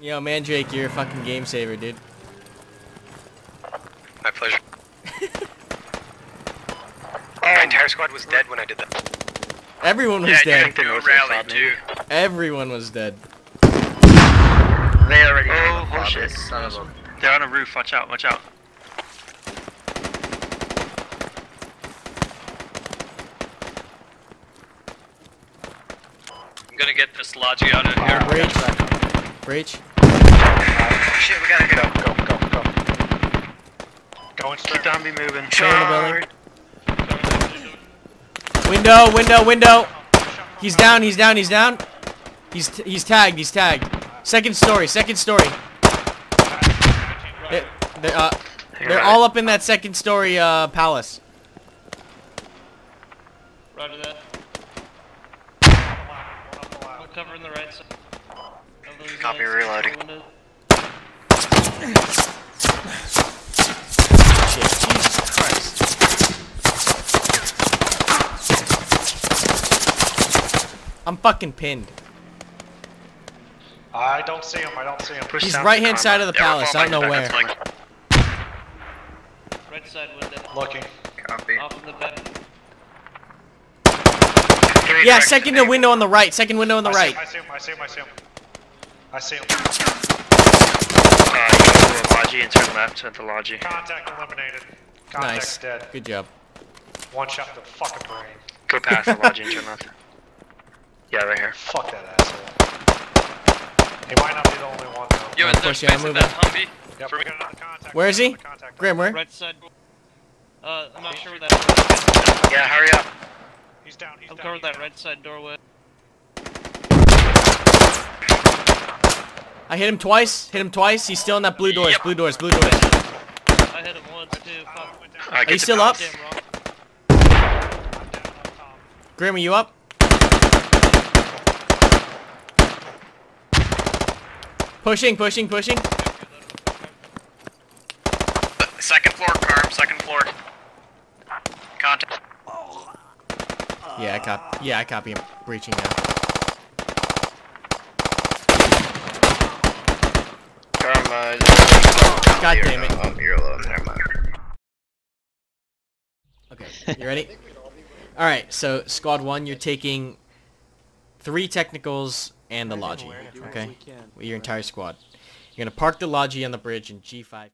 Yo, Mandrake, you're a fucking game saver, dude. My pleasure. My um, entire squad was dead when I did that. Everyone was Yeah, you dead. have to rally too. Everyone was dead. They already Oh, oh, shit. Son of a. They're on a roof. Watch out. Watch out. I'm gonna get this logi out of here. breach. Breach. Shit, we gotta get up. Go, go, go. Going Keep straight. on be moving. Clear the. Window, window, window. He's down, he's down, he's down. He's he's tagged, he's tagged. Second story, second story. They, they're, uh, they're all up in that second story uh, palace. Roger that. We're covering the right side. Copy, guys. reloading. Window. Shit, Jesus Christ. I'm fucking pinned. I don't see him. I don't see him. Push He's right hand side of the Yeah, palace. I don't know where. back. Like- Right side window. Looking. Copy. Off of the back. Give me Yeah, second to to window on the right. Second window on the I right. See him, I see him. I see him. I see him. Uh, you go to the logi and turn left at the logi. Contact eliminated. Contact's Nice. dead. Good job. One shot to the fucking brain. Go past the logi and turn left. Yeah, right here. Fuck that asshole. He might not be the only one though. Yo, I'm is there pushing, I'm space in moving. that Humvee? Yep, For we me. contact. Where is he? Another contact. Graham, where? Right side. Uh, I'm not sure where that is. Yeah, hurry up. He's down. He's I'm down. covering that down. right side doorway. I hit him twice. Hit him twice. He's still in that blue doors. Yep. Blue doors. Blue doors. I hit him once too. Fuck. Uh, get you the still up? palace. Damn wrong. I'm down. I'm Tom. Graham, are you up? Pushing, pushing, pushing. Second floor, Carm. Second floor. Contact. Yeah, I cop. Yeah, I copy him. Breaching now. Uh, God you're damn it. low. Oh, you're low. Never mind. Okay, you ready? All right. So squad one, you're taking three technicals and the logi. Okay, your entire squad. You're gonna park the logi on the bridge in G5.